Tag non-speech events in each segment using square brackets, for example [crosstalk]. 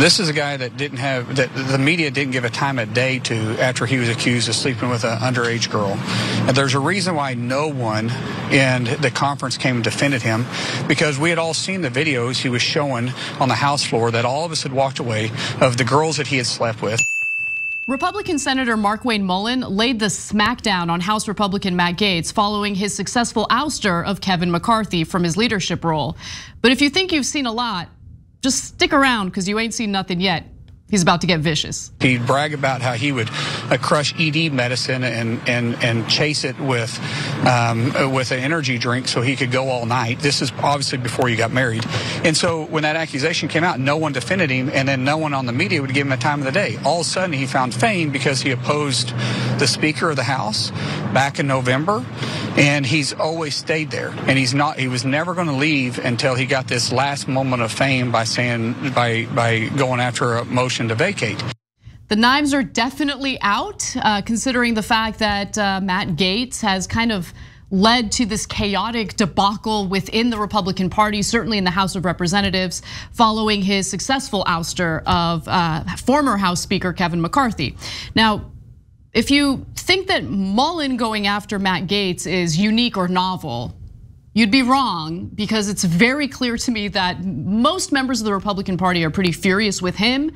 This is a guy that didn't have that the media didn't give a time of day to after he was accused of sleeping with an underage girl. And there's a reason why no one in the conference came and defended him because we had all seen the videos he was showing on the House floor that all of us had walked away of the girls that he had slept with. Republican Senator Markwayne Mullin laid the smackdown on House Republican Matt Gaetz following his successful ouster of Kevin McCarthy from his leadership role. But if you think you've seen a lot, just stick around because you ain't seen nothing yet. He's about to get vicious. He'd brag about how he would uh, crush ED medicine and and and chase it with um, uh, with an energy drink so he could go all night. This is obviously before you got married, and so when that accusation came out, no one defended him, and then no one on the media would give him a time of the day. All of a sudden, he found fame because he opposed the Speaker of the House back in November, and he's always stayed there, and he's not. He was never going to leave until he got this last moment of fame by saying by by going after a motion to vacate. The knives are definitely out, uh, considering the fact that uh, Matt Gaetz has kind of led to this chaotic debacle within the Republican Party, certainly in the House of Representatives, following his successful ouster of uh, former House Speaker Kevin McCarthy. Now, if you think that Mullin going after Matt Gaetz is unique or novel, You'd be wrong because it's very clear to me that most members of the Republican Party are pretty furious with him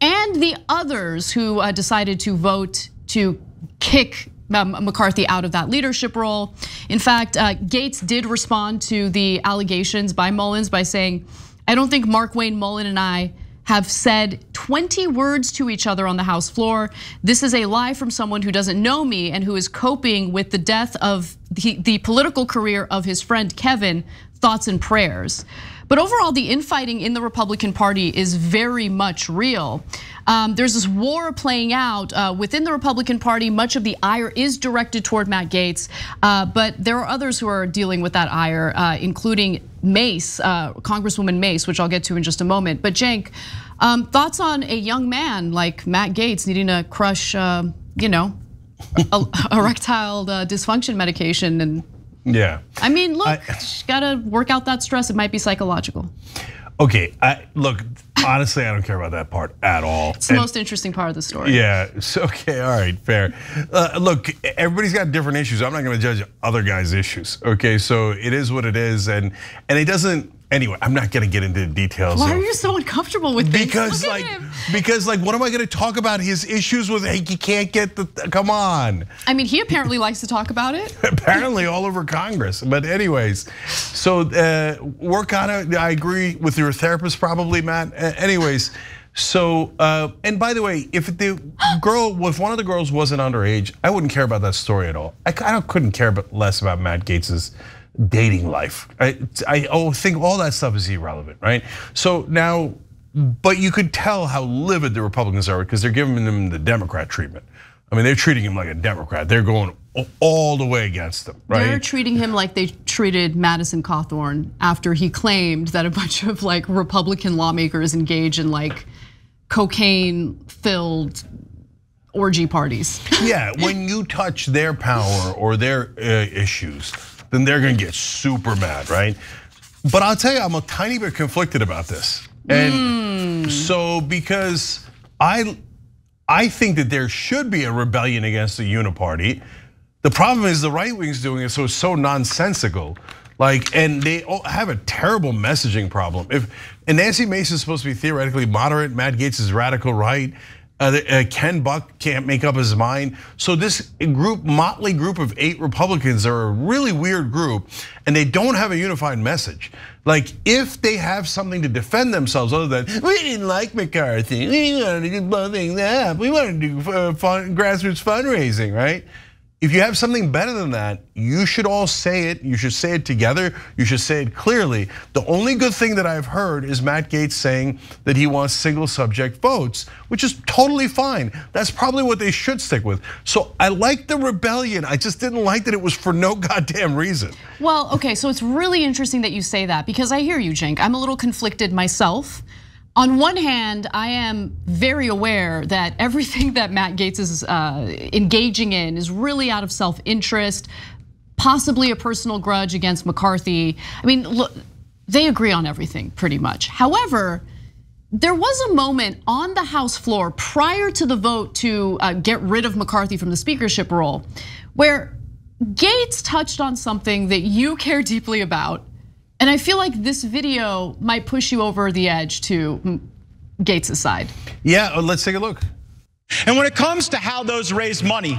and the others who uh, decided to vote to kick um, McCarthy out of that leadership role. In fact, Gaetz did respond to the allegations by Mullins by saying, I don't think Markwayne Mullin and I have said 20 words to each other on the House floor. This is a lie from someone who doesn't know me and who is coping with the death of the, the political career of his friend Kevin. Thoughts and prayers. But overall, the infighting in the Republican Party is very much real. Um, there's this war playing out uh, within the Republican Party. Much of the ire is directed toward Matt Gaetz, uh, but there are others who are dealing with that ire, uh, including Mace, Congresswoman Mace, which I'll get to in just a moment. But Cenk, um, thoughts on a young man like Matt Gaetz needing to crush, you know, [laughs] erectile dysfunction medication and yeah. I mean, look, I, gotta work out that stress. It might be psychological. Okay, I, look, honestly, I don't care about that part at all. It's the and, most interesting part of the story. Yeah, so, [laughs] okay, all right, fair. Uh, look, everybody's got different issues. I'm not gonna judge other guys' issues, okay? So it is what it is, and and it doesn't, Anyway, I'm not gonna get into the details. Why of, are you so uncomfortable with this? Because like, because like, what am I gonna talk about? His issues with hey, he can't get the. Come on. I mean, he apparently likes to talk about it. [laughs] apparently, all over Congress. But anyways, so uh, work on it. I agree with your therapist, probably, Matt. anyways. So, uh, and by the way, if the [gasps] girl, if one of the girls wasn't underage, I wouldn't care about that story at all. I, I couldn't care but less about Matt Gaetz's dating life. I, I oh, think all that stuff is irrelevant, right? So now, but you could tell how livid the Republicans are because they're giving them the Democrat treatment. I mean, they're treating him like a Democrat. They're going all the way against him, right? They're treating him like they treated Madison Cawthorn after he claimed that a bunch of like Republican lawmakers engage in like cocaine-filled orgy parties. yeah, when you touch their power or their uh, issues, then they're gonna get super mad, right? But I'll tell you, I'm a tiny bit conflicted about this. And mm. so because I I think that there should be a rebellion against the uniparty. The problem is the right wing's doing it, so it's so nonsensical. Like, and they have a terrible messaging problem. If and Nancy Mace is supposed to be theoretically moderate, Matt Gaetz is radical right. Uh, uh, Ken Buck can't make up his mind. So this group, motley group of eight Republicans are a really weird group and they don't have a unified message. Like if they have something to defend themselves other than, we didn't like McCarthy, we wanted to do blow things up, we wanted to do uh, grassroots fundraising, right? If you have something better than that, you should all say it. You should say it together. You should say it clearly. The only good thing that I've heard is Matt Gaetz saying that he wants single subject votes, which is totally fine. That's probably what they should stick with. So I like the rebellion. I just didn't like that it was for no [laughs] goddamn reason. Well, okay, so it's really interesting that you say that because I hear you, Cenk. I'm a little conflicted myself. On one hand, I am very aware that everything [laughs] that Matt Gaetz is uh, engaging in is really out of self-interest, possibly a personal grudge against McCarthy. I mean, look, they agree on everything pretty much. However, there was a moment on the House floor prior to the vote to uh, get rid of McCarthy from the speakership role where Gaetz touched on something that you care deeply about. And I feel like this video might push you over the edge to Gates' Gaetz' side. Yeah, uh, let's take a look. And when it comes to how those raise money,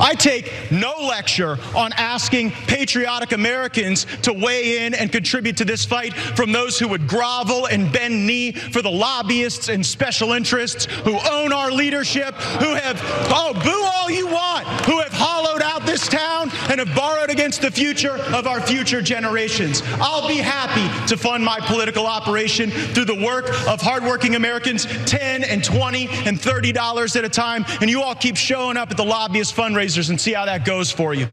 I take no lecture on asking patriotic Americans to weigh in and contribute to this fight from those who would grovel and bend knee for the lobbyists and special interests who own our leadership, who have, oh, boo all you want, who have hollowed out this town and have borrowed against the future of our future generations. I'll be happy to fund my political operation through the work of hardworking Americans, 10 and 20 and $30 at a time, and you all keep showing up at the lobbyist fundraisers and see how that goes for you.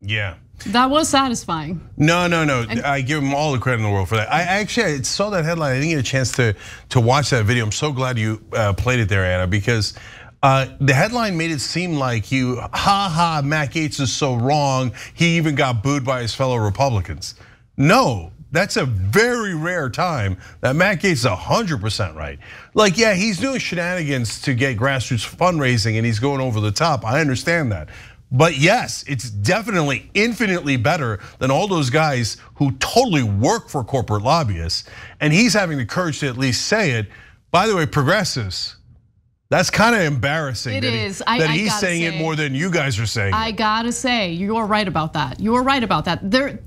Yeah. That was satisfying. No, no, no. I give him all the credit in the world for that. I actually I saw that headline. I didn't get a chance to to watch that video. I'm so glad you uh, played it there, Ana, because Uh, the headline made it seem like you, ha ha, Matt Gaetz is so wrong. He even got booed by his fellow Republicans. No, that's a very rare time that Matt Gaetz is 100% right. Like, yeah, he's doing shenanigans to get grassroots fundraising and he's going over the top. I understand that. But yes, it's definitely infinitely better than all those guys who totally work for corporate lobbyists. And he's having the courage to at least say it. By the way, progressives, that's kind of embarrassing. It that is. He, I, that I he's saying say, it more than you guys are saying. I gotta say, you're right about that. You're right about that. There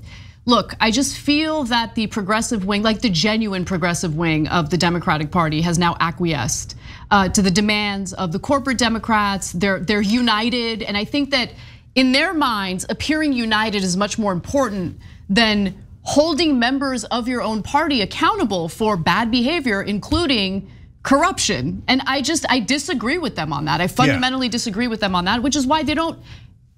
Look, I just feel that the progressive wing, like the genuine progressive wing of the Democratic Party, has now acquiesced uh, to the demands of the corporate Democrats. They're they're united, and I think that in their minds, appearing united is much more important than holding members of your own party accountable for bad behavior, including corruption. And I just I disagree with them on that. I fundamentally yeah. disagree with them on that, which is why they don't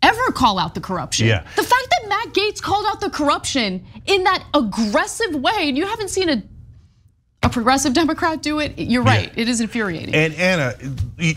ever call out the corruption. Yeah. The fact that Matt Gaetz called out the corruption in that aggressive way, and you haven't seen a a progressive Democrat do it, you're right. Yeah. It is infuriating. And Ana,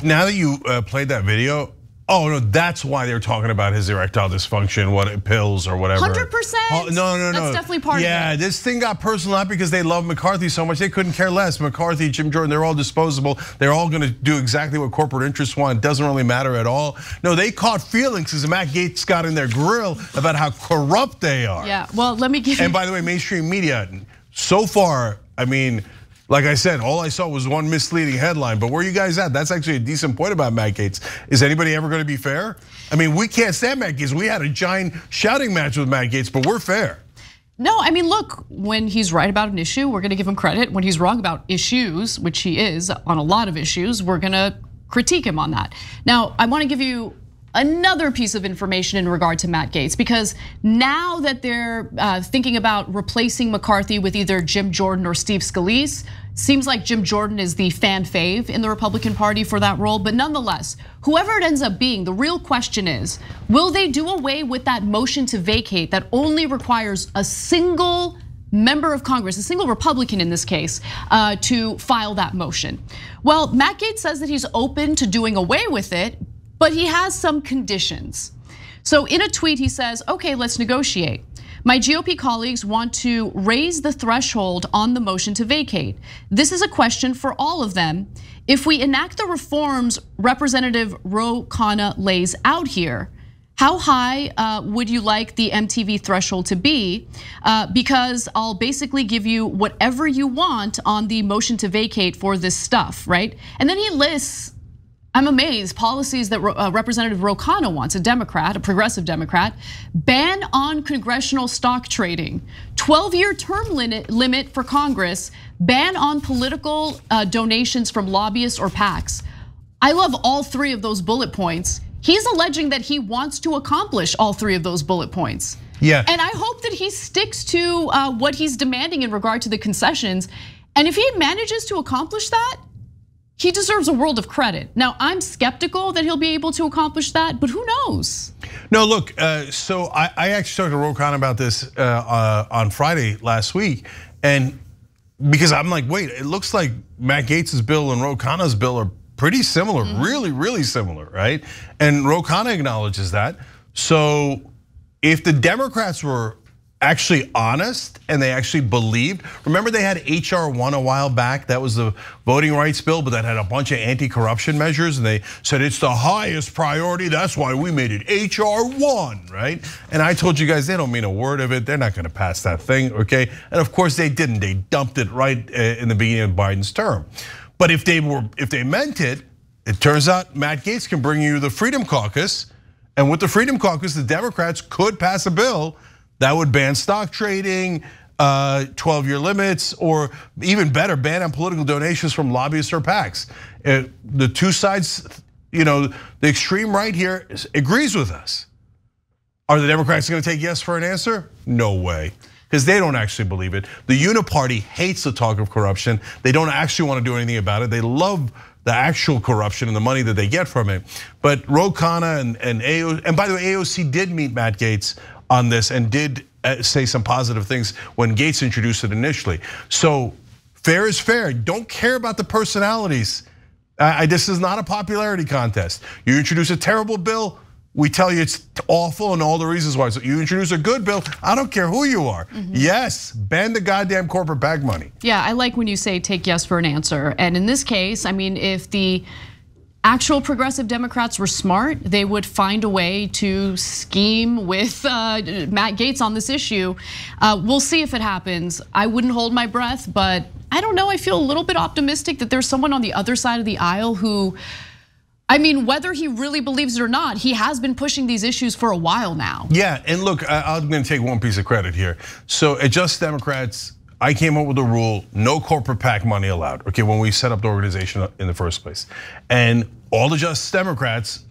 now that you uh, played that video, Oh no, that's why they're talking about his erectile dysfunction, what pills or whatever. Hundred percent. Oh, no, no, no. That's definitely part yeah, of it. Yeah, this thing got personal not because they love McCarthy so much; they couldn't care less. McCarthy, Jim Jordan, they're all disposable. They're all going to do exactly what corporate interests want. It doesn't really matter at all. No, they caught feelings because Matt Gaetz got in their grill about how corrupt they are. Yeah. Well, let me give. And by the way, mainstream media, so far, I mean like I said, all I saw was one misleading headline. But where are you guys at? That's actually a decent point about Matt Gaetz. Is anybody ever going to be fair? I mean, we can't stand Matt Gaetz. We had a giant shouting match with Matt Gaetz, but we're fair. No, I mean, look, when he's right about an issue, we're going to give him credit. When he's wrong about issues, which he is on a lot of issues, we're going to critique him on that. Now, I want to give you another piece of information in regard to Matt Gaetz because now that they're uh, thinking about replacing McCarthy with either Jim Jordan or Steve Scalise, seems like Jim Jordan is the fan fave in the Republican Party for that role. But nonetheless, whoever it ends up being, the real question is will they do away with that motion to vacate that only requires a single member of Congress, a single Republican in this case, uh, to file that motion. Well, Matt Gaetz says that he's open to doing away with it, but he has some conditions. So in a tweet, he says, okay, let's negotiate. My GOP colleagues want to raise the threshold on the motion to vacate. This is a question for all of them. If we enact the reforms Representative Ro Khanna lays out here, how high uh, would you like the MTV threshold to be? Uh, because I'll basically give you whatever you want on the motion to vacate for this stuff, right? And then he lists I'm amazed. Policies that uh, Representative Ro Khanna wants, a Democrat, a progressive Democrat, ban on congressional stock trading, 12 year term limit for Congress, ban on political uh, donations from lobbyists or PACs. I love all three of those bullet points. He's alleging that he wants to accomplish all three of those bullet points. Yeah. And I hope that he sticks to uh, what he's demanding in regard to the concessions. And if he manages to accomplish that, he deserves a world of credit. Now, I'm skeptical that he'll be able to accomplish that, but who knows? No, look, uh, so I, actually talked to Ro Khanna about this uh, uh, on Friday last week, and because I'm like, wait, it looks like Matt Gaetz's bill and Ro Khanna's bill are pretty similar, mm -hmm. really, really similar, right? And Ro Khanna acknowledges that. So if the Democrats were actually honest and they actually believed. Remember, they had HR 1 a while back? That was the voting rights bill, but that had a bunch of anti corruption measures. And they said it's the highest priority. That's why we made it HR 1, right? And I told you guys they don't mean a word of it. They're not going to pass that thing, okay? And of course, they didn't. They dumped it right uh, in the beginning of Biden's term. But if they were, if they meant it, it turns out Matt Gaetz can bring you the Freedom Caucus. And with the Freedom Caucus, the Democrats could pass a bill that would ban stock trading, 12-year uh, limits, or even better, ban on political donations from lobbyists or PACs. Uh, the two sides, you know, the extreme right here agrees with us. Are the Democrats going to take yes for an answer? No way because they don't actually believe it. The Uniparty hates the talk of corruption. They don't actually want to do anything about it. They love the actual corruption and the money that they get from it. But Ro Khanna and, and AOC, and by the way, AOC did meet Matt Gaetz on this and did uh, say some positive things when Gaetz introduced it initially. So fair is fair. Don't care about the personalities. I, this is not a popularity contest. You introduce a terrible bill, we tell you it's awful and all the reasons why. So you introduce a good bill, I don't care who you are. Mm -hmm. Yes, ban the goddamn corporate bag money. Yeah, I like when you say take yes for an answer. And in this case, I mean, if the actual progressive Democrats were smart, they would find a way to scheme with uh, Matt Gaetz on this issue. Uh, we'll see if it happens. I wouldn't hold my breath, but I don't know. I feel a little bit optimistic that there's someone on the other side of the aisle who. I mean, whether he really believes it or not, he has been pushing these issues for a while now. Yeah, and look, I'm gonna take one piece of credit here. So at Just Democrats, I came up with a rule, no corporate PAC money allowed, okay, when we set up the organization in the first place. And all the Justice Democrats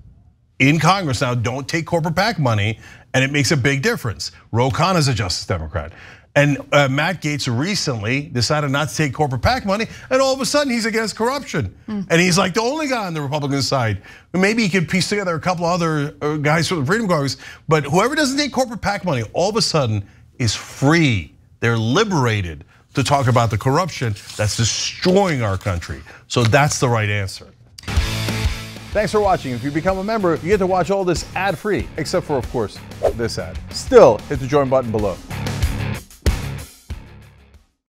in Congress now don't take corporate PAC money, and it makes a big difference. Ro Khanna is a Justice Democrat. And uh, Matt Gaetz recently decided not to take corporate PAC money, and all of a sudden he's against corruption. Mm. And he's like the only guy on the Republican side. Maybe he could piece together a couple other uh, guys from the Freedom Caucus, but whoever doesn't take corporate PAC money, all of a sudden is free. They're liberated to talk about the corruption that's destroying our country. So that's the right answer. Thanks for watching. If you become a member, you get to watch all this ad-free, except for, of course, this ad. Still, hit the join button below.